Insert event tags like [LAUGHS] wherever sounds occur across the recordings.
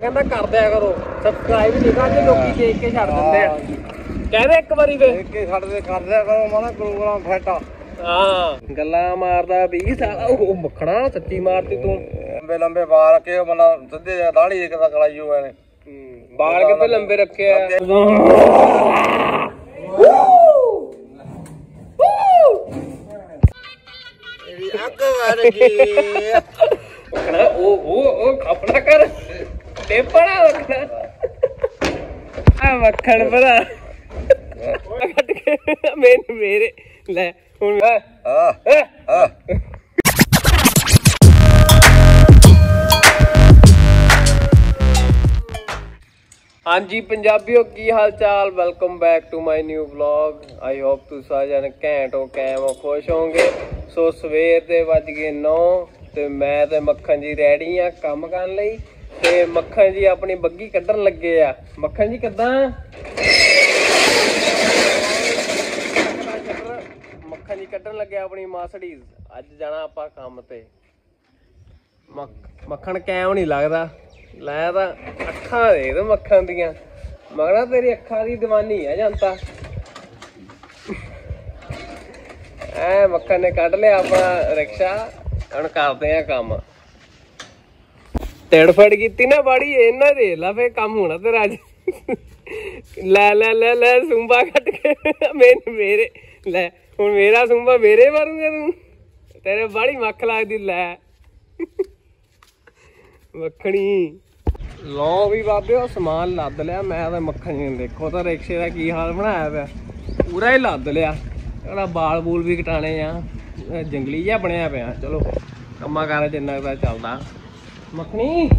ਕਹਿੰਦਾ ਕਰ ਦਿਆ ਕਰੋ। ਸਬਸਕ੍ਰਾਈਬ ਨਹੀਂ ਕਰਦੇ ਲੋਕੀ ਦੇਖ ਕੇ ਛੱਡ ਦਿੰਦੇ ਆ। ਕਹਿੰਦੇ ਇੱਕ ਵਾਰੀ ਵੇ। ਦੇਖ ਕੇ ਸਾਡੇ ਦੇ ਕਰ ਦਿਆ ਕਰੋ ਮਾਣਾ ਪ੍ਰੋਗਰਾਮ ਫੈਟਾ ਹਾਂ। ਗੱਲਾਂ ਮਾਰਦਾ 20 ਸਾਲ ਉਹ ਮੱਖਣਾ ਸੱਚੀ ਮਾਰਤੀ ਤੂੰ। ਲੰਬੇ ਲੰਬੇ ਵਾਲ ਕੇ ਮਨਾ ਸਿੱਧੇ ਦਾੜੀ ਇੱਕ ਦਾ ਕਲਾਈ ਹੋਏ ਨੇ। ਬਾਲ ਕਿਤੇ ਲੰਬੇ ਰੱਖੇ ਆ? ਅੱਗ ਉਹ ਉਹ ਉਹ ਖਪਣਾ ਕਰ। ਟੇਪਣਾ ਮੱਖਣਾ ਆ ਮੱਖਣ ਭਰਾ ਕੱਟ ਕੇ ਮੈਨੂੰ ਮੇਰੇ। ਲੈ ਹੁਣ ਆ ਹਾਂਜੀ ਪੰਜਾਬੀਓ ਕੀ ਹਾਲ ਚਾਲ welcome back to my new vlog I hope ਤੁਸੀਂ ਸਾਰੇ ਜਣੇ ਘੈਂਟ ਹੋ ਕੈਮ ਹੋ ਖੁਸ਼ ਹੋਵੋਗੇ। ਸੋ ਸਵੇਰ ਦੇ ਵੱਜ ਗਏ 9 ਤੇ ਮੈਂ ਤੇ ਮੱਖਣ ਜੀ ਰੈਡੀ ਆ ਕੰਮ ਕਰਨ ਲਈ। ਤੇ ਮੱਖਣ ਜੀ ਆਪਣੀ ਬੱਗੀ ਕੱਢਣ ਲੱਗੇ ਆ। ਮੱਖਣ ਜੀ ਕਿੱਦਾਂ? ਮੱਖਣ ਜੀ ਕੱਢਣ ਲੱਗੇ ਆਪਣੀ ਮਾਸੜੀ। ਅੱਜ ਜਾਣਾ ਆਪਾਂ ਕੰਮ ਤੇ। ਮੱਖਣ ਕੈਮ ਨਹੀਂ ਲੱਗਦਾ। ਲੈ ਤਾਂ ਅੱਖਾਂ ਦੇ ਤੇ ਮੱਖਣ ਦੀਆਂ। ਮਗਰਾ ਤੇਰੀ ਅੱਖਾਂ ਦੀ ਦੀਵਾਨੀ ਆ ਜਨਤਾ। ਐ ਮੱਖਣ ਨੇ ਕੱਢ ਲਿਆ ਆਪਣਾ ਰਿਕਸ਼ਾ। ਹੁਣ ਕਰਦੇ ਆ ਕੰਮ। ਤੇੜਫੜ ਕੀਤੀ ਨਾ ਬਾੜੀ, ਇਹਨਾਂ ਦੇ ਲਾ ਫੇ ਕੰਮ ਹੋਣਾ ਤੇਰਾ ਅੱਜ। ਲੈ ਲੈ ਲੈ ਲੈ, ਸੁੰਬਾ ਕੱਟ ਕੇ। ਮੈਨੂੰ ਮੇਰੇ, ਲੈ, ਹੁਣ ਮੇਰਾ ਸੁੰਬਾ ਮੇਰੇ ਮਾਰੂਗਾ ਤੂੰ। ਤੇਰੇ ਬਾੜੀ ਮੱਖ ਲੱਗਦੀ, ਲੈ। ਮੱਖਣੀ। ਲੋ ਵੀ ਬਾਬਿਓ ਸਮਾਨ ਲੱਦ ਲਿਆ, ਮੈਂ ਤਾਂ ਮੱਖਣ ਜੀ ਦੇਖੋ, ਤਾਂ ਰਿਕਸ਼ੇ ਦਾ ਕੀ ਹਾਲ ਬਣਾਇਆ ਪਿਆ। ਪੂਰਾ ਹੀ ਲੱਦ ਲਿਆ। ਇਹਦਾ ਬਾਲ ਬੂਲ ਵੀ ਕਟਾਣੇ ਆ। ਜੰਗਲੀ ਜਿਹਾ ਬਣਿਆ ਪਿਆ। ਚਲੋ, ਕੰਮਾਂ ਕਾਰਾਂ ਜਿੰਨਾ ਕੁ ਚੱਲਦਾ। ਮੱਖਣੀ?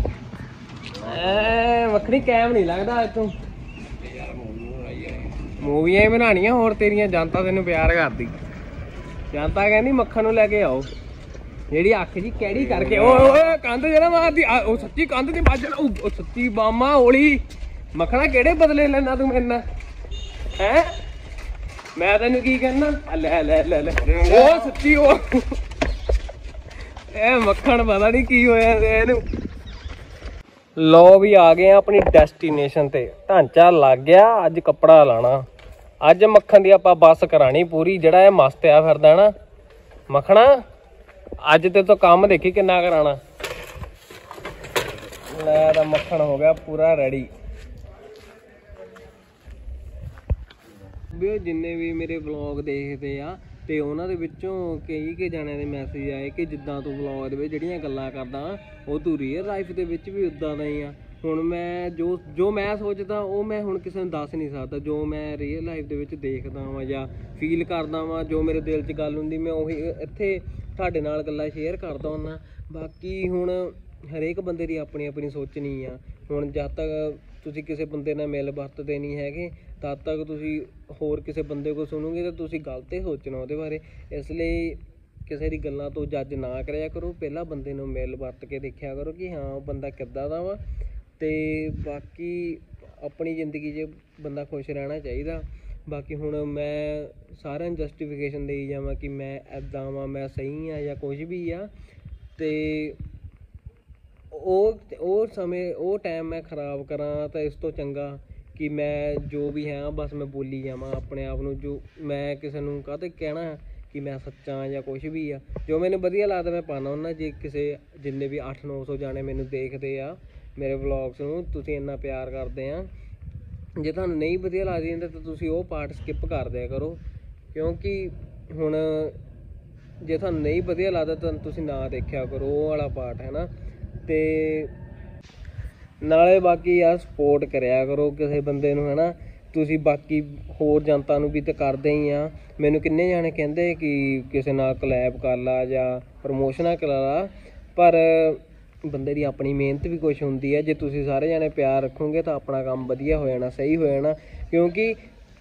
ਐ, ਮੱਖਣੀ ਕੈਮ ਨਹੀਂ ਲੱਗਦਾ ਅੱਜ ਤੂੰ। ਮੂਵੀਆਂ ਹੀ ਬਣਾਣੀਆਂ ਹੋਰ ਤੇਰੀਆਂ, ਜਨਤਾ ਤੈਨੂੰ ਪਿਆਰ ਕਰਦੀ। ਜਨਤਾ ਕਹਿੰਦੀ ਮੱਖਣ ਨੂੰ ਲੈ ਕੇ ਆਓ। ਜਿਹੜੀ ਅੱਖ ਜੀ ਕਿਹੜੀ ਕਰਕੇ, ਓਏ ਓਏ ਕੰਧ ਜਿਹੜਾ ਮਾਰਦੀ। ਉਹ ਸੱਚੀ ਕੰਧ ਦੀ ਵੱਜ ਉਹ ਸੱਚੀ ਬਾਮਾ ਹੋਲੀ। ਮੱਖਣਾ ਕਿਹੜੇ ਬਦਲੇ ਲੈਣਾ ਤੂੰ ਮੇਰੇ ਨਾਲ? ਹੈ? ਮੈਂ ਤੈਨੂੰ ਕੀ ਕਹਿਣਾ ਲੈ ਲੈ ਲੈ ਲੈ। ਉਹ ਸੱਚੀ ਉਹ ਇਹ ਮੱਖਣ ਪਤਾ ਨਹੀਂ ਕੀ ਹੋਇਆ ਇਹਨੂੰ। ਲੋ ਵੀ ਆ ਗਏ ਆ ਆਪਣੀ ਡੈਸਟੀਨੇਸ਼ਨ ਤੇ। ਢਾਂਚਾ ਲੱਗ ਗਿਆ, ਅੱਜ ਕੱਪੜਾ ਲਾਣਾ। ਅੱਜ ਮੱਖਣ ਦੀ ਆਪਾਂ ਬੱਸ ਕਰਾਣੀ ਪੂਰੀ, ਜਿਹੜਾ ਇਹ ਮਸਤ ਆ ਫਿਰਦਾ ਨਾ। ਮੱਖਣਾ, ਅੱਜ ਤੇ ਤੋਂ ਕੰਮ ਦੇਖੀ ਕਿੰਨਾ ਕਰਾਣਾ। ਲੈ ਤਾਂ ਮੱਖਣ ਹੋ ਗਿਆ ਪੂਰਾ ਰੈਡੀ ਵੀ ਜਿੰਨੇ ਵੀ ਮੇਰੇ ਵਲੌਗ ਦੇਖਦੇ ਆ ਤੇ ਉਹਨਾਂ ਦੇ ਵਿੱਚੋਂ ਕਈ ਕੇ ਜਾਣਿਆਂ ਦੇ ਮੈਸੇਜ ਆਏ ਕਿ ਜਿੱਦਾਂ ਤੂੰ ਵਲੌਗ ਦੇ ਵਿੱਚ ਜਿਹੜੀਆਂ ਗੱਲਾਂ ਕਰਦਾ ਉਹ ਤੂੰ ਰੀਅਲ ਲਾਈਫ ਦੇ ਵਿੱਚ ਵੀ ਉਦਾਂ ਦਾ ਹੀ ਆ। ਹੁਣ ਮੈਂ ਜੋ ਜੋ ਮੈਂ ਸੋਚਦਾ, ਉਹ ਮੈਂ ਹੁਣ ਕਿਸੇ ਨੂੰ ਦੱਸ ਨਹੀਂ ਸਕਦਾ। ਜੋ ਮੈਂ ਰੀਅਲ ਲਾਈਫ ਦੇ ਵਿੱਚ ਦੇਖਦਾ ਵਾਂ ਜਾਂ ਫੀਲ ਕਰਦਾ ਵਾਂ, ਜੋ ਮੇਰੇ ਦਿਲ 'ਚ ਗੱਲ ਹੁੰਦੀ, ਮੈਂ ਉਹੀ ਇੱਥੇ ਤੁਹਾਡੇ ਨਾਲ ਗੱਲਾਂ ਸ਼ੇਅਰ ਕਰਦਾ ਹੁੰਦਾ। ਬਾਕੀ ਹੁਣ ਹਰੇਕ ਬੰਦੇ ਦੀ ਆਪਣੀ ਆਪਣੀ ਸੋਚਣੀ ਆ। ਹੁਣ ਜਦ ਤੱਕ ਤੁਸੀਂ ਕਿਸੇ ਬੰਦੇ ਨਾਲ ਮਿਲ ਵਰਤਦੇ ਨਹੀਂ ਹੈਗੇ, ਤਦ ਤੱਕ ਤੁਸੀਂ ਹੋਰ ਕਿਸੇ ਬੰਦੇ ਕੋਲ ਸੁਣੋਗੇ ਤਾਂ ਤੁਸੀਂ ਗਲਤ ਹੀ ਸੋਚਣਾ ਉਹਦੇ ਬਾਰੇ। ਇਸ ਲਈ ਕਿਸੇ ਦੀ ਗੱਲਾਂ ਤੋਂ ਜੱਜ ਨਾ ਕਰਿਆ ਕਰੋ। ਪਹਿਲਾਂ ਬੰਦੇ ਨੂੰ ਮਿਲ ਵਰਤ ਕੇ ਦੇਖਿਆ ਕਰੋ ਕਿ ਹਾਂ, ਉਹ ਬੰਦਾ ਕਿੱਦਾਂ ਦਾ ਵਾ। ਤੇ ਬਾਕੀ ਆਪਣੀ ਜ਼ਿੰਦਗੀ 'ਚ ਬੰਦਾ ਖੁਸ਼ ਰਹਿਣਾ ਚਾਹੀਦਾ। ਬਾਕੀ ਹੁਣ ਮੈਂ ਸਾਰਿਆਂ ਨੂੰ ਜਸਟੀਫਿਕੇਸ਼ਨ ਦੇਈ ਜਾਵਾਂ ਕਿ ਮੈਂ ਐਦਾਂ ਵਾਂ, ਮੈਂ ਸਹੀ ਆ ਜਾਂ ਕੁਝ ਵੀ ਆ। ਤੇ ਉਹ ਉਹ ਸਮੇਂ, ਉਹ ਟਾਈਮ ਮੈਂ ਖਰਾਬ ਕਰਾਂ ਤਾਂ ਇਸ ਤੋਂ ਚੰਗਾ ਕਿ ਮੈਂ ਜੋ ਵੀ ਹਾਂ ਬਸ ਮੈਂ ਬੋਲੀ ਜਾਵਾਂ ਆਪਣੇ ਆਪ ਨੂੰ, ਜੋ ਮੈਂ ਕਿਸੇ ਨੂੰ ਕਾਹਤੇ ਕਹਿਣਾ ਕਿ ਮੈਂ ਸੱਚਾ ਜਾਂ ਕੁਝ ਵੀ ਆ। ਜੋ ਮੈਨੂੰ ਵਧੀਆ ਲੱਗਦਾ ਮੈਂ ਪਾਣਾ ਹੁੰਦਾ, ਜੇ ਕਿਸੇ ਜਿੰਨੇ ਵੀ 8-900 ਜਾਣੇ ਮੈਨੂੰ ਦੇਖਦੇ ਆ ਮੇਰੇ ਵਲੌਗਸ ਨੂੰ, ਤੁਸੀਂ ਇੰਨਾ ਪਿਆਰ ਕਰਦੇ ਆ। ਜੇ ਤੁਹਾਨੂੰ ਨਹੀਂ ਵਧੀਆ ਲੱਗਦੀ ਤਾਂ ਤੁਸੀਂ ਉਹ ਪਾਰਟ ਸਕਿਪ ਕਰ ਦਿਆ ਕਰੋ। ਕਿਉਂਕਿ ਹੁਣ ਜੇ ਤੁਹਾਨੂੰ ਨਹੀਂ ਵਧੀਆ ਲੱਗਦਾ ਤਾਂ ਤੁਸੀਂ ਨਾ ਦੇਖਿਆ ਕਰੋ, ਉਹ ਵਾਲਾ ਪਾਰਟ ਹੈ ਨਾ। ਤੇ ਨਾਲੇ ਬਾਕੀ ਆ ਸਪੋਰਟ ਕਰਿਆ ਕਰੋ ਕਿਸੇ ਬੰਦੇ ਨੂੰ, ਹਨਾ? ਤੁਸੀਂ ਬਾਕੀ ਹੋਰ ਜਨਤਾ ਨੂੰ ਵੀ ਤਾਂ ਕਰਦੇ ਹੀ ਆ। ਮੈਨੂੰ ਕਿੰਨੇ ਜਾਣੇ ਕਹਿੰਦੇ ਕਿ ਕਿਸੇ ਨਾਲ ਕਲੈਬ ਕਰ ਲਾ ਜਾਂ ਪ੍ਰਮੋਸ਼ਨਾਂ ਕਰਾ ਲਾ। ਪਰ ਬੰਦੇ ਦੀ ਆਪਣੀ ਮਿਹਨਤ ਵੀ ਕੁਝ ਹੁੰਦੀ ਹੈ ਜੇ ਤੁਸੀਂ ਸਾਰੇ ਜਾਣੇ ਪਿਆਰ ਰੱਖੋਗੇ ਤਾਂ ਆਪਣਾ ਕੰਮ ਵਧੀਆ ਹੋ ਜਾਣਾ, ਸਹੀ ਹੋ ਜਾਣਾ। ਕਿਉਂਕਿ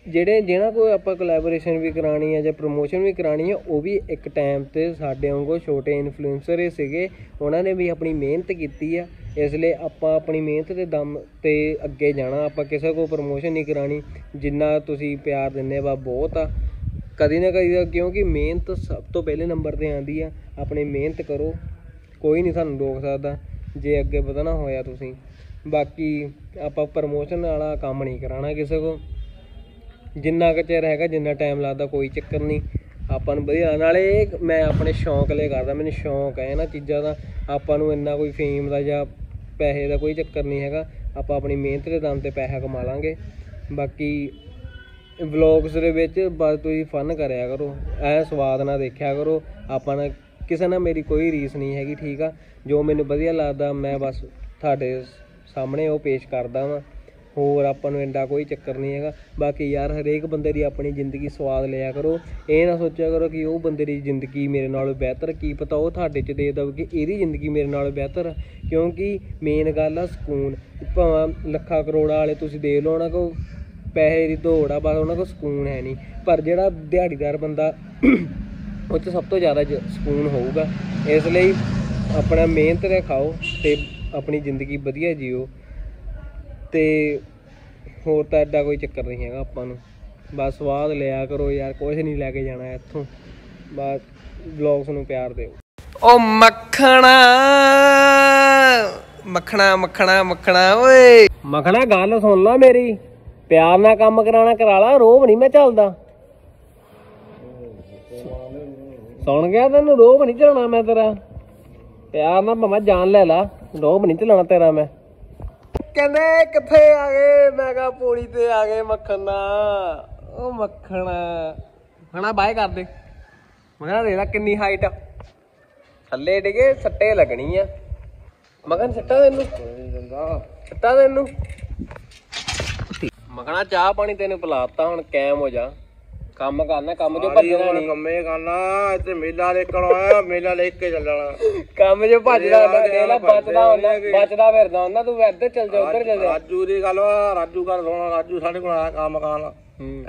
ਜਿਹੜੇ ਜਿਹਨਾਂ ਕੋਲ ਆਪਾਂ ਕੋਲੈਬੋਰੇਸ਼ਨ ਵੀ ਕਰਾਣੀ ਹੈ ਜਾਂ ਪ੍ਰੋਮੋਸ਼ਨ ਵੀ ਕਰਾਣੀ ਹੈ ਉਹ ਵੀ ਇੱਕ ਟਾਈਮ ਤੇ ਸਾਡੇ ਵਾਂਗੂ ਛੋਟੇ ਇਨਫਲੂਐਂਸਰ ਹੀ ਸੀਗੇ। ਉਹਨਾਂ ਨੇ ਵੀ ਆਪਣੀ ਮਿਹਨਤ ਕੀਤੀ ਆ। ਇਸ ਲਈ ਆਪਾਂ ਆਪਣੀ ਮਿਹਨਤ ਦੇ ਦਮ ਤੇ ਅੱਗੇ ਜਾਣਾ। ਆਪਾਂ ਕਿਸੇ ਕੋਲ ਪ੍ਰੋਮੋਸ਼ਨ ਨਹੀਂ ਕਰਾਣੀ ਜਿੰਨਾ ਤੁਸੀਂ ਪਿਆਰ ਦਿੰਦੇ ਵਾ, ਬਹੁਤ ਆ। ਕਦੀ ਨਾ ਕਦੀ ਤਾਂ ਕਿਉਂਕਿ ਮਿਹਨਤ ਸਭ ਤੋਂ ਪਹਿਲੇ ਨੰਬਰ ਤੇ ਆਂਦੀ ਆ। ਆਪਣੀ ਮਿਹਨਤ ਕਰੋ। ਕੋਈ ਨਹੀਂ ਤੁਹਾਨੂੰ ਰੋਕ ਸਕਦਾ। ਜੇ ਅੱਗੇ ਵਧਣਾ ਹੋਇਆ ਤੁਸੀਂ। ਬਾਕੀ ਆਪਾਂ ਪ੍ਰਮੋਸ਼ਨ ਵਾਲਾ ਕੰਮ ਨਹੀਂ ਕਰਾਣਾ ਕਿਸੇ ਕੋ ਜਿੰਨਾ ਕੁ ਚਿਰ ਹੈਗਾ, ਜਿੰਨਾ ਟਾਈਮ ਲੱਗਦਾ, ਕੋਈ ਚੱਕਰ ਨਹੀਂ। ਆਪਾਂ ਨੂੰ ਵਧੀਆ, ਨਾਲੇ ਮੈਂ ਆਪਣੇ ਸ਼ੌਂਕ ਲਈ ਕਰਦਾ, ਮੈਨੂੰ ਸ਼ੌਂਕ ਹੈ ਇਹਨਾਂ ਚੀਜ਼ਾਂ ਦਾ। ਆਪਾਂ ਨੂੰ ਇੰਨਾ ਕੋਈ ਫੇਮ ਦਾ ਜਾਂ ਪੈਸੇ ਦਾ ਕੋਈ ਚੱਕਰ ਨਹੀਂ ਹੈਗਾ। ਆਪਾਂ ਆਪਣੀ ਮਿਹਨਤ ਦੇ ਦਮ ਤੇ ਪੈਸਾ ਕਮਾ ਲਾਂਗੇ। ਬਾਕੀ ਵਲੌਗਸ ਦੇ ਵਿੱਚ ਬਸ ਤੁਸੀਂ ਫਨ ਕਰਿਆ ਕਰੋ, ਐ ਸਵਾਦ ਨਾਲ ਦੇਖਿਆ ਕਰੋ। ਆਪਾਂ ਨਾਲ ਕਿਸੇ ਨਾਲ ਮੇਰੀ ਕੋਈ ਰੀਸ ਨਹੀਂ ਹੈਗੀ, ਠੀਕ ਆ? ਜੋ ਮੈਨੂੰ ਵਧੀਆ ਲੱਗਦਾ, ਮੈਂ ਬਸ ਤੁਹਾਡੇ ਸਾਹਮਣੇ ਉਹ ਪੇਸ਼ ਕਰਦਾ ਵਾਂ। ਹੋਰ ਆਪਾਂ ਨੂੰ ਇੰਦਾ ਕੋਈ ਚੱਕਰ ਨਹੀਂ ਹੈਗਾ। ਬਾਕੀ ਯਾਰ, ਹਰੇਕ ਬੰਦੇ ਦੀ ਆਪਣੀ ਜ਼ਿੰਦਗੀ ਸਵਾਦ ਲਿਆ ਕਰੋ। ਇਹ ਨਾ ਸੋਚਿਆ ਕਰੋ ਕਿ ਉਹ ਬੰਦੇ ਦੀ ਜ਼ਿੰਦਗੀ ਮੇਰੇ ਨਾਲੋਂ ਬਿਹਤਰ ਕੀ ਪਤਾ ਉਹ ਤੁਹਾਡੇ 'ਚ ਦੇ ਦਵੇ ਕਿ ਇਹਦੀ ਜ਼ਿੰਦਗੀ ਮੇਰੇ ਨਾਲੋਂ ਬਿਹਤਰ ਆ। ਕਿਉਂਕਿ ਮੇਨ ਗੱਲ ਆ ਸਕੂਨ। ਭਾਵੇਂ ਲੱਖਾਂ ਕਰੋੜਾਂ ਵਾਲੇ ਤੁਸੀਂ ਦੇਖ ਲਓ, ਉਹਨਾਂ ਕੋ ਪੈਸੇ ਦੀ ਦੌੜ ਆ, ਬਸ ਉਹਨਾਂ ਕੋਲ ਸਕੂਨ ਹੈ ਨਹੀਂ। ਪਰ ਜਿਹੜਾ ਦਿਹਾੜੀਦਾਰ ਬੰਦਾ [CLEARS THROAT] ਉਹ 'ਚ ਸਭ ਤੋਂ ਜ਼ਿਆਦਾ ਜ- ਸਕੂਨ ਹੋਊਗਾ। ਇਸ ਲਈ ਆਪਣਾ ਮਿਹਨਤ ਤੇ ਖਾਓ ਤੇ ਆਪਣੀ ਜ਼ਿੰਦਗੀ ਵਧੀਆ ਜੀਓ। ਤੇ ਹੋਰ ਤਾਂ ਐਡਾ ਕੋਈ ਚੱਕਰ ਨਹੀਂ ਹੈਗਾ ਆਪਾਂ ਨੂੰ। ਬਸ ਸਵਾਦ ਲਿਆ ਕਰੋ ਯਾਰ ਕੁਝ ਨਹੀਂ ਲੈ ਕੇ ਜਾਣਾ ਇੱਥੋਂ। ਬਸ ਵਲੌਗਸ ਨੂੰ ਪਿਆਰ ਦਿਓ। ਓ ਮੱਖਣਾ ਮੱਖਣਾ ਮੱਖਣਾ ਮੱਖਣਾ ਓਏ। ਮੱਖਣਾ ਗੱਲ ਸੁਣ ਲੈ ਮੇਰੀ। ਪਿਆਰ ਨਾਲ ਕੰਮ ਕਰਾਣਾ ਕਰਾ ਲਾ ਰੋਬ ਨਹੀਂ ਮੈਂ ਚੱਲਦਾ। ਸੁਣ ਗਿਆ ਤੈਨੂੰ ਰੋਬ ਨਹੀਂ ਚਲਾਉਣਾ ਮੈਂ ਤੇਰਾ। ਪਿਆਰ ਨਾਲ ਭਾਵੇਂ ਜਾਨ ਲੈ ਲਾ ਰੋਬ ਨਹੀਂ ਚਲਾਉਣਾ ਤੇਰਾ ਮੈਂ। ਕਹਿੰਦੇ ਕਿੱਥੇ ਆ ਗਏ? ਮੈਂ ਕਿਹਾ ਪੋੜੀ ਤੇ ਆ ਗਏ ਮੱਖਣਾ ਉਹ ਮੱਖਣਾ। ਮੱਖਣਾ ਬਾਏ ਕਰਦੇ ਦੇ। ਮੱਖਣਾ ਦੇਖ ਲੈ ਕਿੰਨੀ ਹਾਈਟ ਆ। ਥੱਲੇ ਡਿਗੇ, ਸੱਟੇ ਲੱਗਣੀ ਆ। ਮਗਨ ਸੱਟਾ ਤੈਨੂੰ? ਸੱਟਾ ਤੈਨੂੰ? ਮਗਣਾ ਚਾਹ ਪਾਣੀ ਤੈਨੂੰ ਪਿਲਾਤਾ ਹੁਣ, ਕੈਮ ਹੋ ਜਾ। ਕੰਮ ਕਰਨਾ ਕੰਮ ਜੋ ਭੱਜਣਾ ਨਹੀਂ। ਕੰਮੇ ਕਰਨਾ ਇੱਥੇ ਮੇਲਾ ਦੇਖਣ ਆਇਆ ਮੇਲਾ ਲੈ ਕੇ ਚੱਲਣਾ। ਕੰਮ ਜੋ ਭੱਜਦਾ ਹੁੰਦਾ ਦੇਖ ਲੈ ਬਚਦਾ ਹੁੰਦਾ ਬਚਦਾ ਫਿਰਦਾ ਹੁੰਦਾ ਤੂੰ ਇੱਧਰ ਚੱਲ ਜਾ ਉੱਧਰ ਚੱਲ ਜਾ। ਰਾਜੂ ਦੀ ਗੱਲ ਵਾ ਰਾਜੂ ਕਰ ਸੋਣਾ ਰਾਜੂ ਸਾਡੇ ਕੋਲ ਆਇਆ ਕੰਮ ਕਰਨ। ਹੂੰ।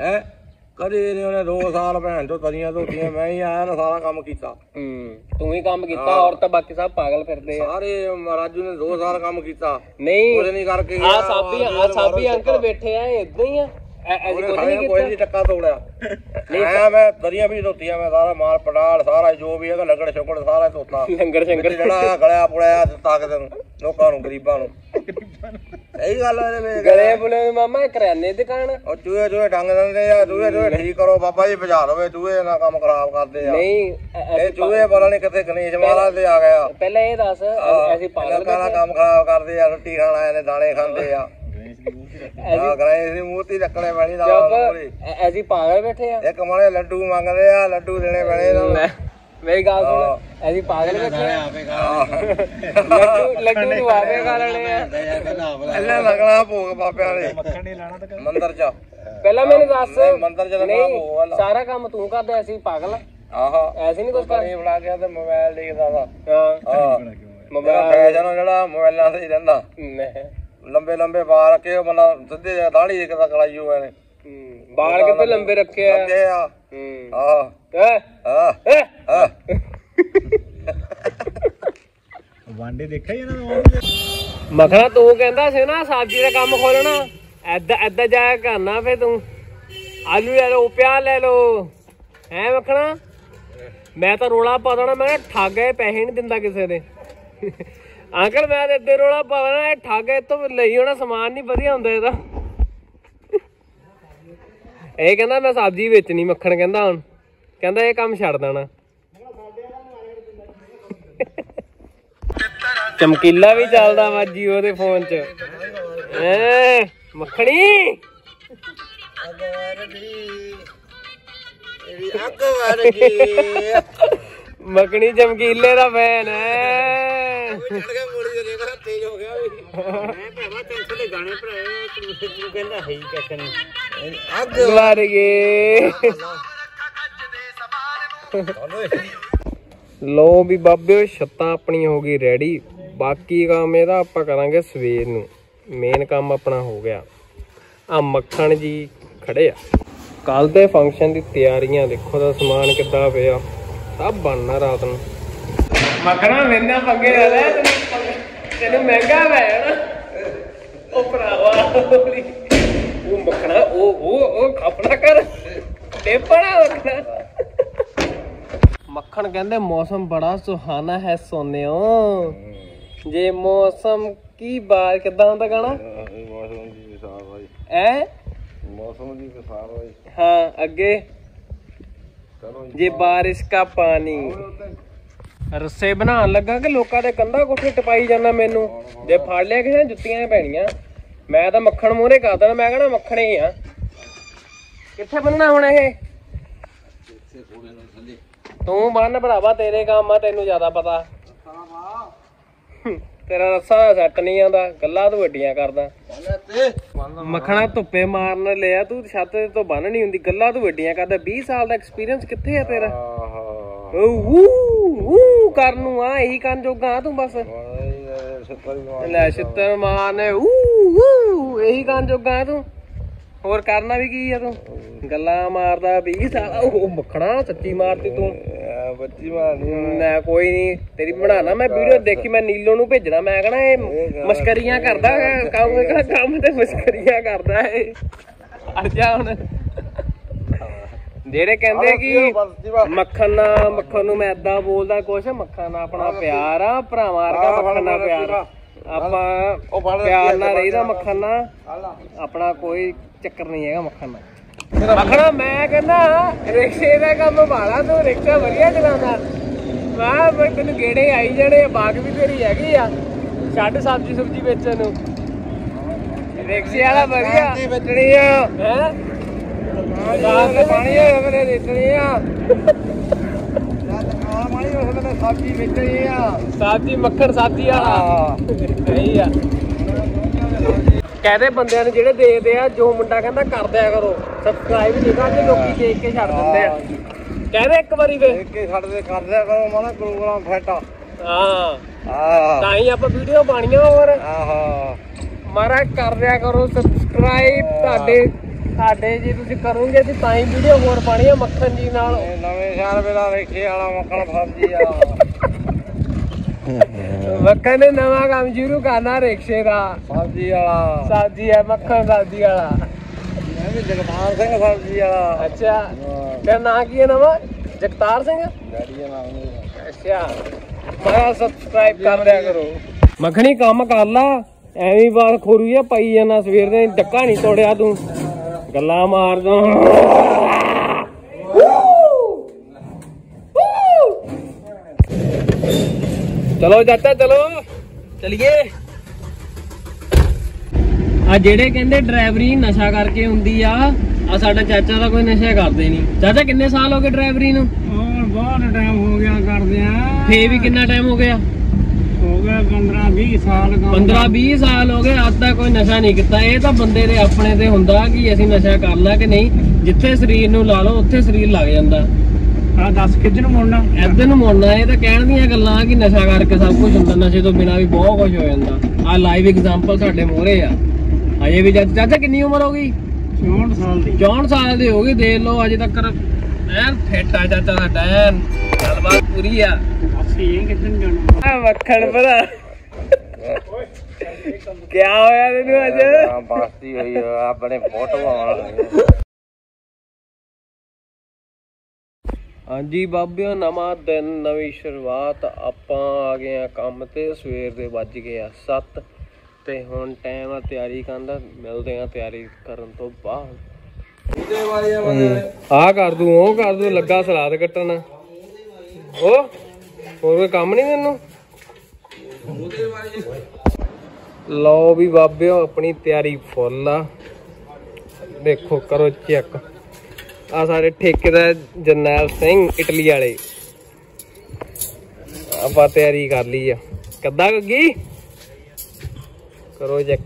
ਕਦੇ ਨੇ ਉਹਨੇ 2 ਸਾਲ ਭੈਣ ਤੋਂ ਤਰੀਆਂ ਧੋਤੀਆਂ ਮੈਂ ਹੀ ਆਇਆ ਨਾ ਸਾਰਾ ਕੰਮ ਕੀਤਾ। ਹੂੰ ਤੂੰ ਹੀ ਕੰਮ ਕੀਤਾ ਔਰ ਤਾਂ ਬਾਕੀ ਸਭ ਪਾਗਲ ਫਿਰਦੇ ਆ। ਸਾਰੇ ਰਾਜੂ ਨੇ 2 ਸਾਲ ਕੰਮ ਕੀਤਾ। ਨਹੀਂ ਕੁਝ ਨਹੀਂ ਕਰਕੇ ਆ ਸਾਬੀ ਆ ਸਾਬੀ ਅੰਕਲ ਬੈਠੇ ਆ ਇਦਾਂ ਹੀ ਆ। ਐ- ਐਸੀ ਕੁਝ ਨਹੀਂ ਕੋਈ ਕੀਤਾ ਨਹੀਂ ਟੱਕਾ ਤੋੜਿਆ। ਮੈਂ ਮੈਂ ਦਰੀਆਂ ਵੀ ਧੋਤੀਆਂ ਮੈਂ ਸਾਰਾ ਮਾਲ ਪਟਾਲ ਸਾਰਾ ਜੋ ਵੀ ਹੈਗਾ ਲੱਗੜ ਛੋਕੜ ਸਾਰਾ ਧੋਤਾ। ਲੰਗਰ ਸ਼ੰਗਰ ਜਿਹੜਾ ਗਲਿਆ ਪੁੜਿਆ ਦਿੱਤਾ ਕਿਤੇ ਨੂੰ ਲੋਕਾਂ ਨੂੰ ਗਰੀਬਾਂ ਨੂੰ। ਇਹੀ ਗੱਲ ਹੈ ਇਹਦੇ ਵਿੱਚ। ਗਲੇ ਬੁਲੇ ਮਾਮਾ ਇਹ ਕਰਿਆਨੇ ਦੀ ਦੁਕਾਨ ਉਹ ਚੂਹੇ ਚੂਹੇ ਡੰਗ ਦਿੰਦੇ ਆ ਚੂਹੇ ਚੂਹੇ ਠੀਕ ਕਰੋ ਬਾਬਾ ਜੀ ਭਜਾ ਦਵੇ ਚੂਹੇ ਨਾਲ ਕੰਮ ਖਰਾਬ ਕਰਦੇ ਆ। ਨਹੀਂ ਐ- ਇਹ ਚੂਹੇ ਪਤਾ ਨਹੀਂ ਕਿੱਥੇ ਗਣੇਸ਼ ਮਹਾਰਾਜ ਦੇ ਆ ਗਿਆ। ਪਹਿਲਾਂ ਇਹ ਦੱਸ ਐਸੀ ਪਾਗਲ ਲੋਕਾਂ ਦਾ ਕੰਮ ਖਰਾਬ ਕਰਦੇ ਆ ਰੋਟੀ ਖਾਣ ਆਏ ਨੇ ਦਾਣੇ ਖਾਂਦੇ ਆ। ਆ ਗਣੇਸ਼ ਦੀ ਮੂਰਤੀ ਰੱਖਣੇ ਪੈਣੀ ਨਾਲ ਐਸੀ ਪਾਗਲ ਬੈਠੇ ਆ। ਇੱਕ ਮਾੜੇ ਲੱਡੂ ਮੰਗਦੇ ਆ ਲੱਡੂ ਦੇਣੇ ਪੈਣੇ ਇਹਨਾਂ ਮੇਰੀ ਗੱਲ ਸੁਣ ਐਸੀ ਪਾਗਲ ਬੈਠੇ ਆ। ਲੱਡੂ ਲੱਡੂ ਨੂੰ ਆਵੇ ਖਾ ਲੈਣੇ ਆ। ਅੱਲੇ ਲੱਗਣਾ ਭੋਗ ਬਾਬਿਆਂ ਦੇ ਮੰਦਰ ਚ ਪਹਿਲਾਂ ਮੈਨੂੰ ਦੱਸ। ਮੰਦਰ ਚ ਲੱਗਣਾ ਭੋਗ ਵਾਲਾ ਸਾਰਾ ਕੰਮ ਤੂੰ ਕਰਦਾ ਐਸੀ ਪਾਗਲ? ਆਹਾ। ਐਸੀ ਨਹੀਂ ਕੁਝ ਕਰ ਬਣਾ ਕੇ ਤੇ ਮੋਬਾਈਲ ਦੇਖਦਾ ਦਾ ਹਾਂ। ਮੋਬਾਈਲ। ਜਿਹੜਾ ਮੋਬਾਈਲਾਂ ਤੇ ਹੀ ਰਹਿੰਦਾ। ਨਹੀਂ ਲੰਬੇ ਲੰਬੇ ਵਾਲ ਰੱਖੇ ਉਹ ਬੰਦਾ ਸਿੱਧੇ ਦਾੜੀ ਇੱਕ ਦਾ ਕਲਾਈ ਹੋਏ ਨੇ। ਹੂੰ, ਵਾਲ ਕਿਤੇ ਲੰਬੇ ਰੱਖੇ ਆ? ਲੱਗੇ ਆ। ਹੂੰ। ਐ ਆਹ। ਵਾਂਡੇ ਦੇਖਿਆ ਹੀ ਇਹਨਾਂ ਨੂੰ ਮਖਣਾ ਤੂੰ ਕਹਿੰਦਾ ਸੀ ਨਾ ਸਬਜ਼ੀ ਦਾ ਕੰਮ ਖੋਲਣਾ। ਐਦਾਂ ਐਦਾਂ ਜਾਇਆ ਕਰਨਾ ਫੇ ਤੂੰ। ਆਲੂ ਲੈ ਲਓ ਪਿਆਜ਼ ਲੈ ਲਓ। ਐ ਮਖਣਾ? ਮੈਂ ਤਾਂ ਰੋਲਾ ਪਾ ਦੇਣਾ ਮੈਂ ਕਿਹਾ ਠੱਗ ਪੈਸੇ ਨਹੀਂ ਦਿੰਦਾ ਕਿਸੇ ਦੇ। ਅੰਕਲ, ਮੈਂ ਤੇ ਇੱਦੇ ਰੋਲਾ ਪਾ ਇਹ ਠੱਗ ਇਹ ਲਈ ਹੋਣਾ, ਸਮਾਨ ਨਹੀਂ ਵਧੀਆ ਹੁੰਦਾ ਇਹਦਾ। ਇਹ ਕਹਿੰਦਾ, ਮੈਂ ਸਬਜ਼ੀ ਵੇਚਣੀ ਮੱਖਣ, ਕਹਿੰਦਾ ਹੁਣ। ਕਹਿੰਦਾ, ਇਹ ਕੰਮ ਛੱਡ ਦੇਣਾ। ਚਮਕੀਲਾ ਵੀ ਚੱਲਦਾ ਵਾ ਜੀਓ ਦੇ ਫੋਨ 'ਚ। ਐ ਮੱਖਣੀ? ਅੱਗ ਵਰਗੀ। ਮੱਖਣੀ ਚਮਕੀਲੇ ਦਾ ਫੈਨ ਐ। ਚੜ ਗਿਆ ਮੋੜੀ ਦੇ ਦੇਖਾ ਤੇਜ਼ ਹੋ ਗਿਆ ਵੀ। ਮੈਂ ਭਾਵਾ ਟੈਂਸ਼ਨ ਦੇ ਗਾਣੇ ਭਰਾਏ ਤੂੰ ਕਹਿੰਦਾ ਹੈ ਹੀ ਕੱਖ ਨਹੀਂ। ਅੱਗ। ਮਰ ਗਏ। ਲੋ ਵੀ ਬਾਬਿਓ ਛੱਤਾਂ ਆਪਣੀਆਂ ਹੋ ਗਈ ਰੈਡੀ ਬਾਕੀ ਕੰਮ ਇਹਦਾ ਆਪਾਂ ਕਰਾਂਗੇ ਸਵੇਰ ਨੂੰ। ਮੇਨ ਕੰਮ ਆਪਣਾ ਹੋ ਗਿਆ। ਆ ਮੱਖਣ ਜੀ ਖੜੇ ਆ। ਕੱਲ ਦੇ ਫੰਕਸ਼ਨ ਦੀ ਤਿਆਰੀਆਂ ਦੇਖੋ ਦਾ ਸਮਾਨ ਕਿੱਦਾਂ ਪਿਆ। ਸਭ ਬਣਨਾ ਰਾਤ ਨੂੰ। ਮੱਖਣਾ ਮੈਨਾਂ ਪੰਗੇ ਲੈ ਲੈ ਤੈਨੂੰ। ਤੈਨੂੰ ਮਹਿੰਗਾ ਪੈਣਾ ਉਹ ਭਰਾਵਾ ਉਹ ਮੱਖਣਾ ਉਹ ਉਹ ਉਹ ਖਾਪਣਾ ਕਰ। ਟੇਪਣਾ ਮੱਖਣਾ। ਮੱਖਣ ਕਹਿੰਦੇ ਮੌਸਮ ਬੜਾ ਸੁਹਾਨਾ ਹੈ ਸੋਨਿਓ। ਜੇ ਮੌਸਮ ਕੀ ਬਾਤ ਕਿਦਾਂ ਹੁੰਦਾ ਗਾਣਾ? ਮੌਸਮ ਦੀ ਵਿਸਾਰ ਭਾਈ ਐ ਮੌਸਮ ਦੀ ਵਿਸਾਰ ਭਾਈ ਹਾਂ ਅੱਗੇ। ਜੇ ਬਾਰਿਸ਼ ਕਾ ਪਾਣੀ। ਰੱਸੇ ਬਣਾਉਣ ਲੱਗਾ ਕਿ ਲੋਕਾਂ ਦੇ ਕੰਧਾਂ ਕੋਠੇ ਟਪਾਈ ਜਾਂਦਾ ਮੈਨੂੰ? ਜੇ ਫੜ ਲਿਆ ਕਿਸੇ ਨੇ ਜੁੱਤੀਆਂ ਪੈਣੀਆਂ। ਮੈਂ ਤਾਂ ਮੱਖਣ ਮੂਹਰੇ ਕਰ ਦੇਣਾ ਮੈਂ ਕਹਣਾ ਮੱਖਣ ਹੀ ਆ। ਕਿੱਥੇ ਬੰਨਣਾ ਹੁਣ ਇਹ? ਤੂੰ ਬੰਨ ਭਰਾਵਾ ਤੇਰੇ ਕੰਮ ਆ ਤੈਨੂੰ ਜ਼ਿਆਦਾ ਪਤਾ। ਤੇਰਾ ਰੱਸਾ ਸੈੱਟ ਨਹੀਂ ਆਉਂਦਾ ਗੱਲਾਂ ਤੂੰ ਵੱਡੀਆਂ ਕਰਦਾ। ਮੱਖਣਾ ਧੁੱਪੇ ਮਾਰਨ ਲਿਆ ਤੂੰ ਛੱਤ ਤੋਂ ਬੰਨ ਨਹੀਂ ਹੁੰਦੀ ਗੱਲਾਂ ਤੂੰ ਵੱਡੀਆਂ ਕਰਦਾ। 20 ਸਾਲ ਦਾ ਐਕਸਪੀਰੀਅੰਸ ਕਿੱਥੇ ਆ ਤੇਰਾ? ਕਰਨ ਨੂੰ ਆ ਇਹੀ ਕੰਨ ਜੋਗਾ ਤੂੰ ਬਸ। ਲੈ ਛਿੱਤਰ ਮਾਨ ਊ ਇਹੀ ਕੰਨ ਜੋਗਾ ਤੂੰ। ਹੋਰ ਕਰਨਾ ਵੀ ਕੀ ਆ ਤੂੰ? ਗੱਲਾਂ ਮਾਰਦਾ 20 ਸਾਲ ਉਹ ਮੱਖਣਾ ਸੱਚੀ ਮਾਰਤੀ ਤੂੰ। ਮਾਰਨੀ ਹੁਣ ਨਾ ਕੋਈ ਨਹੀਂ ਤੇਰੀ ਬਣਾਣਾ ਮੈਂ ਵੀਡੀਓ ਦੇਖੀ ਮੈਂ ਨੀਲੋ ਨੂੰ ਭੇਜਣਾ। ਮੈਂ ਕਹਣਾ ਇਹ ਮਸਕਰੀਆਂ ਕਰਦਾ ਕੰਮ ਕੰਮ ਤੇ ਮਸਕਰੀਆਂ ਕਰਦਾ ਇਹ। ਅੜ ਜਾ ਹੁਣ। ਜਿਹੜੇ ਕਹਿੰਦੇ ਕਿ ਮੱਖਣ ਨਾਲ ਮੱਖਣ ਨੂੰ ਮੈਂ ਏਦਾਂ ਬੋਲਦਾ ਕੁਛ ਮੱਖਣ ਨਾਲ ਆਪਣਾ ਪਿਆਰ ਆ ਭਰਾਵਾਂ ਵਰਗਾ ਮੱਖਣ ਨਾਲ ਪਿਆਰ। ਆਪਾਂ ਪਿਆਰ ਨਾਲ ਰਹੀਦਾ ਮੱਖਣ ਨਾਲ। ਆਪਣਾ ਕੋਈ ਚੱਕਰ ਨਹੀਂ ਹੈਗਾ ਮੱਖਣ ਨਾਲ। ਮੱਖਣਾ ਮੈਂ ਕਹਿੰਦਾ ਰਿਕਸ਼ੇ ਦਾ ਕੰਮ ਭਾਲਾ ਤੂੰ ਰਿਕਸ਼ਾ ਵਧੀਆ ਚਲਾਉਂਦਾ। ਵਾਹ ਮੈਂ ਤੈਨੂੰ ਗੇੜੇ ਆਈ ਜਾਣੇ ਆ, ਬਾਗ ਵੀ ਤੇਰੀ ਹੈਗੀ ਆ। ਛੱਡ ਸਬਜ਼ੀ ਸੁਬਜੀ ਵੇਚਣ ਨੂੰ। ਰਿਕਸ਼ੇ ਵਾਲਾ ਵਧੀਆ। ਤੇ ਵੇਚਣੀ ਆ। ਹੈ? ਗਾਂ ਤੇ ਪਾਣੀ ਹੋਏ ਮੇਰੇ ਵੇਚਣੀ ਆ। ਆ ਸਬਜ਼ੀ ਵੇਚਣੀ ਆ। ਸਾਦੀ ਮੱਖਣ ਸਾਦੀ ਵਾਲਾ। ਹਾਂ। ਸਹੀ ਆ। ਕਹਦੇ ਬੰਦਿਆਂ ਨੂੰ ਜਿਹੜੇ ਦੇਖਦੇ ਆ ਜੋ ਮੁੰਡਾ ਕਹਿੰਦਾ ਕਰ ਦਿਆ ਕਰੋ ਸਬਸਕ੍ਰਾਈਬ ਨਹੀਂ ਕਰਦੇ ਲੋਕੀ ਦੇਖ ਕੇ ਛੱਡ ਦਿੰਦੇ ਆ। ਕਹਦੇ ਇੱਕ ਵਾਰੀ ਵੇ। ਦੇਖ ਕੇ ਸਾਡੇ ਤੇ ਕਰ ਦਿਆ ਕਰੋ ਮਾਨਾ ਪ੍ਰੋਗਰਾਮ ਫੈਟ ਹਾਂ। ਆ ਤਾਂ ਹੀ ਆਪਾਂ ਵੀਡੀਓ ਪਾਣੀਆਂ ਹੋਰ। ਆਹਾ ਮਾਰਾ ਕਰ ਦਿਆ ਕਰੋ ਸਬਸਕ੍ਰਾਈਬ ਤੁਹਾਡੇ ਸਾਡੇ ਜੇ ਤੁਸੀਂ ਕਰੋਗੇ ਤੇ ਤਾਂ ਹੀ ਵੀਡੀਓ ਹੋਰ ਪਾਣੀ ਆ ਮੱਖਣ ਜੀ ਨਾਲ। ਨਵੇਂ ਸ਼ਹਿਰ ਵੇਲਾ ਵੇਖੇ ਵਾਲਾ ਮੱਖਣ ਸਬਜ਼ੀ ਆ। [LAUGHS] ਮੱਖਣ ਨੇ ਨਵਾਂ ਕੰਮ ਸ਼ੁਰੂ ਕਰਨਾ ਰਿਕਸ਼ੇ ਦਾ। ਸਬਜ਼ੀ ਵਾਲਾ। ਸਬਜ਼ੀ ਹੈ ਮੱਖਣ ਸਬਜ਼ੀ ਵਾਲਾ। ਮੈਂ ਵੀ ਜਗਤਾਰ ਸਿੰਘ ਸਬਜ਼ੀ ਵਾਲਾ। ਅੱਛਾ। ਤੇਰਾ ਨਾਂ ਕੀ ਹੈ ਨਵਾਂ? ਜਗਤਾਰ ਸਿੰਘ? ਡੈਡੀ ਦਾ ਨਾਮ ਅੱਛਾ। ਮਾਰਾ ਸਬਸਕ੍ਰਾਈਬ ਕਰ ਦਿਆ ਕਰੋ। ਮੱਖਣੀ ਕੰਮ ਕਰ ਲਾ। ਐਵੇਂ ਬਾਤ ਖੋਰੂ ਜਿਹਾ ਪਾਈ ਜਾਣਾ ਸਵੇਰ ਦੇ ਡੱਕਾ ਨਹੀਂ ਤੋੜਿਆ ਤੂੰ। ਗੱਲਾਂ ਮਾਰਦਾ ਚਲੋ ਚਾਚਾ ਚਲੋ। ਚਲਿਏ। ਆ ਜਿਹੜੇ ਕਹਿੰਦੇ ਡਰਾਈਵਰੀ ਨਸ਼ਾ ਕਰਕੇ ਹੁੰਦੀ ਆ ਆ ਸਾਡਾ ਚਾਚਾ ਦਾ ਕੋਈ ਨਸ਼ਾ ਕਰਦੇ ਨਹੀਂ। ਚਾਚਾ ਕਿੰਨੇ ਸਾਲ ਹੋ ਗਏ ਡਰਾਈਵਰੀ ਨੂੰ? ਹੋਰ ਬਹੁਤ ਟਾਈਮ ਹੋ ਗਿਆ ਕਰਦੇ ਆ। ਫੇ ਵੀ ਕਿੰਨਾ ਟਾਈਮ ਹੋ ਗਿਆ? ਹੋ ਗਿਆ 15 20 ਸਾਲ 15 20 ਸਾਲ ਹੋ ਗਏ ਅੱਜ ਤੱਕ ਕੋਈ ਨਸ਼ਾ ਨਹੀਂ ਕੀਤਾ। ਇਹ ਤਾਂ ਬੰਦੇ ਦੇ ਆਪਣੇ ਤੇ ਹੁੰਦਾ ਕਿ ਅਸੀਂ ਨਸ਼ਾ ਕਰਨਾ ਕਿ ਨਹੀਂ। ਜਿੱਥੇ ਸਰੀਰ ਨੂੰ ਲਾ ਲਓ ਉੱਥੇ ਸਰੀਰ ਲੱਗ ਜਾਂਦਾ। ਆ ਦੱਸ ਕਿੱਧਰ ਨੂੰ ਮੁੜਨਾ? ਐਦਾਂ ਨੂੰ ਮੁੜਨਾ ਇਹ ਤਾਂ ਕਹਿਣ ਦੀਆਂ ਗੱਲਾਂ ਕਿ ਨਸ਼ਾ ਕਰਕੇ ਸਭ ਕੁਝ ਹੁੰਦਾ ਨਸ਼ੇ ਤੋਂ ਬਿਨਾ ਵੀ ਬਹੁਤ ਕੁਝ ਹੋ ਜਾਂਦਾ। ਆ ਲਾਈਵ ਐਗਜ਼ਾਮਪਲ ਸਾਡੇ ਮੋਹਰੇ ਆ। ਅਜੇ ਵੀ ਚਾਚਾ ਚਾਚਾ ਕਿੰਨੀ ਉਮਰ ਹੋ ਗਈ? 64 ਸਾਲ ਦੀ। 64 ਸਾਲ ਦੇ ਹੋ ਗਏ ਦੇਖ ਲਓ ਅਜੇ ਤੱਕ ਐਨ ਫਿੱਟ ਆ ਚਾਚਾ ਸਾਡਾ ਐਨ ਗੱਲਬਾਤ ਪੂਰੀ ਆ। ਅਸੀਂ ਇਹ ਕਿੱਧਰ ਨੂੰ ਜਾਣਾ? ਆ ਮੱਖਣ ਭਰਾ। ਕਿਆ ਹੋਇਆ ਤੈਨੂੰ ਅੱਜ? ਆ ਬਾਸਤੀ ਹੋਈ ਆ ਬੜੇ ਫੋਟੋ ਆਉਣ ਹਾਂਜੀ ਬਾਬਿਓ ਨਵਾਂ ਦਿਨ ਨਵੀਂ ਸ਼ੁਰੂਆਤ। ਆਪਾਂ ਆ ਗਏ ਆ ਕੰਮ ਤੇ ਸਵੇਰ ਦੇ ਵੱਜ ਗਏ ਆ 7 ਤੇ ਹੁਣ ਟਾਈਮ ਆ ਤਿਆਰੀ ਕਰਨ ਦਾ। ਮਿਲਦੇ ਆ ਤਿਆਰੀ ਕਰਨ ਤੋਂ ਬਾਅਦ। ਉਹਦੇ ਵਾਲੀ ਆ ਬੰਦੇ ਆ ਕਰ ਦੂੰ ਉਹ ਕਰ ਦੂੰ ਲੱਗਾ ਸਲਾਦ ਕੱਟਣ। ਉਹ ਹੋਰ ਕੋਈ ਕੰਮ ਨਹੀਂ ਤੈਨੂੰ? ਲਓ ਵੀ ਬਾਬਿਓ ਆਪਣੀ ਤਿਆਰੀ ਫੁੱਲ ਆ। ਦੇਖੋ ਕਰੋ ਚੈੱਕ ਆ ਸਾਡੇ ਠੇਕੇਦਾਰ ਜਰਨੈਲ ਸਿੰਘ, ਇਟਲੀ ਵਾਲੇ। ਆਪਾਂ ਤਿਆਰੀ ਕਰ ਲਈ ਆ। ਕੱਦਾ ਗੱਗੀ? ਕਰੋ ਚੈੱਕ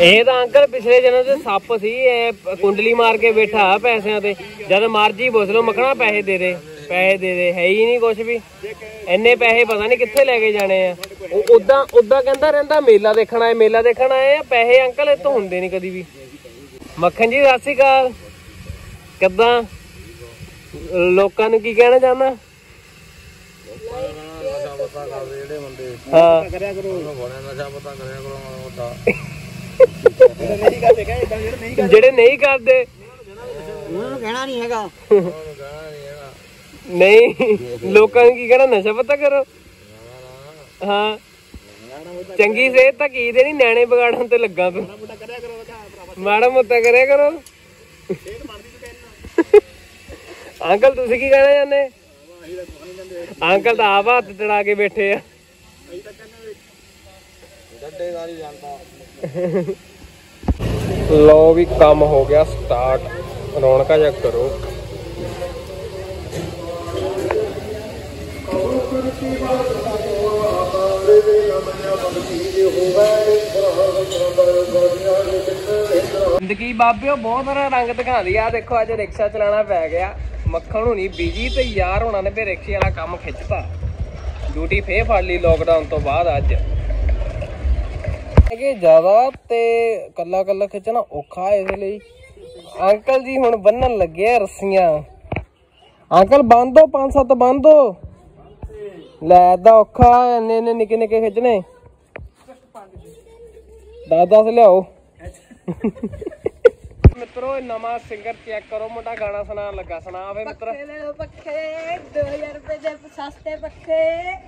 ਇਹ ਤਾਂ ਅੰਕਲ ਪਿਛਲੇ ਜਨਮ ਦੇ ਸੱਪ ਸੀ, ਇਹ ਕੁੰਡਲੀ ਮਾਰ ਕੇ ਬੈਠਾ ਪੈਸਿਆਂ ਤੇ। ਜਦ ਮਰਜ਼ੀ ਪੁੱਛ ਲਓ, ਮੱਖਣਾ ਪੈਸੇ ਦੇ ਦੇ। ਪੈਸੇ ਦੇ ਦੇ ਹੈ ਹੀ ਨਹੀਂ ਕੁਝ ਵੀ। ਇੰਨੇ ਪੈਸੇ ਪਤਾ ਨਹੀਂ ਕਿੱਥੇ ਲੈ ਕੇ ਜਾਣੇ ਆ। ਉਹ ਉਦਾਂ ਉਦਾਂ ਕਹਿੰਦਾ ਰਹਿੰਦਾ ਮੇਲਾ ਦੇਖਣਾ ਹੈ ਮੇਲਾ ਦੇਖਣ ਆਏ ਆ ਪੈਸੇ ਅੰਕਲ ਇਹ ਤੋਂ ਹੁੰਦੇ ਨਹੀਂ ਕਦੀ ਵੀ। ਮੱਖਣ ਜੀ ਸਤਿ ਸ਼੍ਰੀ ਅਕਾਲ। ਕਿੱਦਾਂ? ਲੋਕਾਂ ਨੂੰ ਕੀ ਕਹਿਣਾ ਚਾਹੁੰਦਾ? ਜਿਹੜੇ ਬੰਦੇ ਹਾਂ। ਕਰਿਆ ਕਰੋ ਉਹਨੂੰ ਬੜਾ ਨਸ਼ਾ ਪਤਾ ਕਰਿਆ ਕਰੋ ਮਾੜਾ ਮੋਟਾ ਨਹੀਂ ਕਰਦੇ। ਜਿਹੜੇ ਨਹੀਂ ਉਹਨਾਂ ਨੂੰ ਕਹਿਣਾ ਨਹੀਂ ਹੈਗਾ। [LAUGHS] ਨਹੀਂ, ਲੋਕਾਂ ਨੂੰ ਕੀ ਕਹਿਣਾ, ਨਸ਼ਾ ਪਤਾ ਕਰੋ। ਹਾਂ। ਚੰਗੀ ਸਿਹਤ ਤਾਂ ਕੀ ਦੇ ਨਿਆਣੇ ਵਿਗਾੜਨ ਤੇ ਲੱਗਾ ਤੂੰ। ਮਾੜਾ ਮੋਟਾ ਕਰਿਆ ਕਰੋ। ਅੰਕਲ, ਤੁਸੀਂ ਕੀ ਕਹਿਣਾ ਚਾਹੁੰਦੇ? ਅੰਕਲ ਤਾਂ ਆਪ ਹੱਥ ਚੜਾ ਕੇ ਬੈਠੇ ਆ। ਲੋ ਵੀ ਕੰਮ ਹੋ ਗਿਆ ਸਟਾਰਟ ਰੌਣਕਾਂ ਜਾ ਕਰੋ। ਜ਼ਿੰਦਗੀ ਬਾਬਿਓ, ਬਹੁਤ ਸਾਰਾ ਰੰਗ ਦਿਖਾਉਂਦੀ ਆ ਦੇਖੋ, ਅੱਜ ਰਿਕਸ਼ਾ ਚਲਾਉਣਾ ਪੈ ਗਿਆ। ਮੱਖਣ ਹੋਣੀ ਬਿਜ਼ੀ ਤੇ ਯਾਰ ਹੋਣਾ ਨੇ ਵੀ ਰਿਕਸ਼ੇ ਵਾਲਾ ਕੰਮ ਖਿੱਚਤਾ। ਡਿਊਟੀ ਫੇਰ ਫੜ ਲਈ ਲੋਕਡਾਊਨ ਤੋਂ ਬਾਅਦ ਅੱਜ। ਕਿ ਜ਼ਿਆਦਾ ਤੇ ਕੱਲਾ ਕੱਲਾ ਖਿੱਚਣਾ ਔਖਾ ਇਸ ਲਈ। ਅੰਕਲ ਜੀ ਹੁਣ ਬੰਨਣ ਲੱਗੇ ਆ ਰੱਸੀਆਂ। ਅੰਕਲ ਬੰਦੋ ਪੰਜ ਸੱਤ ਬੰਦੋ ਲੈ ਦਾ ਔਖਾ ਨੇ ਨੇ ਨਿੱਕੇ ਨਿੱਕੇ ਖਿੱਚਣੇ। 10 10 ਲਿਆਓ। ਮਿੱਤਰੋ ਇਹ ਨਵਾਂ ਸਿੰਗਰ ਚੈੱਕ ਕਰੋ ਮੁੰਡਾ ਗਾਣਾ ਸੁਣਾਉਣ ਲੱਗਾ। ਸੁਣਾ ਫੇ ਮਿੱਤਰ।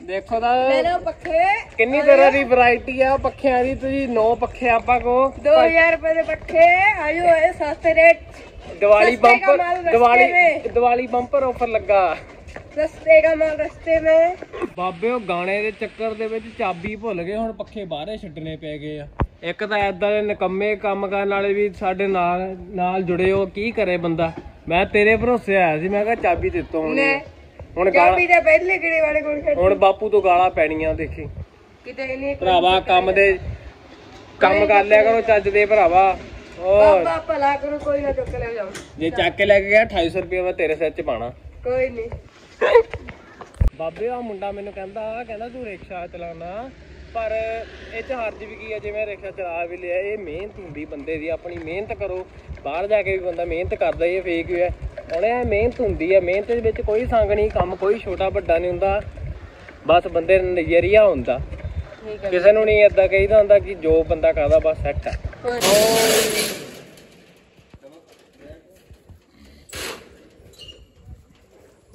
ਦੇਖੋ ਤਾਂ ਲੈ ਪੱਖੇ। ਕਿੰਨੀ ਤਰ੍ਹਾਂ ਦੀ ਵੈਰਾਈਟੀ ਆ ਪੱਖਿਆਂ ਦੀ ਤੁਸੀਂ 9 ਪੱਖੇ ਆਪਾਂ ਕੋ। 2000 ਰੁਪਏ ਦੇ ਪੱਖੇ ਆਇਓ ਇਹ ਸਸਤੇ rate Diwali bumper Diwali Diwali bumper offer ਲੱਗਾ। ਸਸਤੇ ਦਾ ਮਾਲ ਰਸਤੇ में ਬਾਬੇ ਉਹ ਗਾਣੇ ਦੇ ਚੱਕਰ ਦੇ ਵਿੱਚ ਚਾਬੀ ਭੁੱਲ ਗਏ ਹੁਣ ਪੱਖੇ ਬਾਹਰੇ ਛੱਡਣੇ ਪੈ ਗਏ ਆ। ਇੱਕ ਤਾਂ ਐਦਾਂ ਦੇ ਨਿਕੰਮੇ ਕੰਮ ਕਰਨ ਵਾਲੇ ਵੀ ਸਾਡੇ ਨਾਲ ਨਾਲ ਜੁੜੇ ਹੋ ਕੀ ਕਰੇ ਬੰਦਾ? ਮੈਂ ਤੇਰੇ ਭਰੋਸੇ ਆਇਆ ਸੀ ਮੈਂ ਕਿਹਾ ਚਾਬੀ ਦਿੱਤੋ ਹੁਣ ਹੁਣ ਗਾਲਾਂ ਚਾਬੀ ਦੇ ਪਹਿਲੇ ਕਿਹੜੇ ਵਾਲੇ ਕੋਲ ਖੜ ਹੁਣ ਬਾਪੂ ਤੋਂ ਗਾਲਾਂ ਪੈਣੀਆਂ ਦੇਖੀ। ਕਿਤੇ ਨਹੀਂ ਭਰਾਵਾ ਕੰਮ ਦੇ ਕੰਮ ਕਰ ਲਿਆ ਕਰੋ ਚੱਜ ਦੇ ਭਰਾਵਾ। ਬਾਬਾ ਭਲਾ ਕਰੋ ਕੋਈ ਨਾ ਚੁੱਕ ਲੈ ਜਾਓ ਜੇ ਚੱਕ ਕੇ ਲੈ ਕੇ ਗਿਆ 250 ਰੁਪਏ ਮੈਂ ਤੇਰੇ ਸਿਰ 'ਚ ਪਾਣਾ ਕੋਈ ਨਹੀਂ। ਬਾਬੇ ਆ ਮੁੰਡਾ ਮੈਨੂੰ ਕਹਿੰਦਾ ਕਹਿੰਦਾ ਤੂੰ ਰਿਕਸ਼ਾ ਚਲਾਉਣਾ। ਪਰ ਇਹ ਚ ਹਰਜ ਵੀ ਕੀ ਆ ਜਿਵੇਂ ਰਿਕਸ਼ਾ ਚਲਾ ਵੀ ਲਿਆ ਇਹ ਮਿਹਨਤ ਹੁੰਦੀ ਬੰਦੇ ਦੀ ਆਪਣੀ ਮਿਹਨਤ ਕਰੋ। ਬਾਹਰ ਜਾ ਕੇ ਵੀ ਬੰਦਾ ਮਿਹਨਤ ਕਰਦਾ ਇਹ ਫੇਕ ਹੀ ਹੈ। ਹੁਣ ਇਹ ਮਿਹਨਤ ਹੁੰਦੀ ਹੈ ਮਿਹਨਤ ਦੇ ਵਿੱਚ ਕੋਈ ਸੰਗ ਨਹੀਂ ਕੰਮ ਕੋਈ ਛੋਟਾ ਵੱਡਾ ਨਹੀਂ ਹੁੰਦਾ। ਬਸ ਬੰਦੇ ਦਾ ਨਜ਼ਰੀਆ ਹੁੰਦਾ। ਕਿਸੇ ਨੂੰ ਨਹੀਂ ਏਦਾਂ ਕਹੀਦਾ ਹੁੰਦਾ ਕਿ ਜੋ ਬੰਦਾ ਕਰਦਾ ਬਸ ਸੈੱਟ ਹੈ।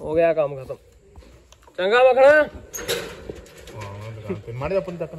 ਹੋ ਗਿਆ ਕੰਮ ਖਤਮ। ਚੰਗਾ ਮਖਣਾ। ਮਾੜੇ ਆਪਣ ਤੱਕ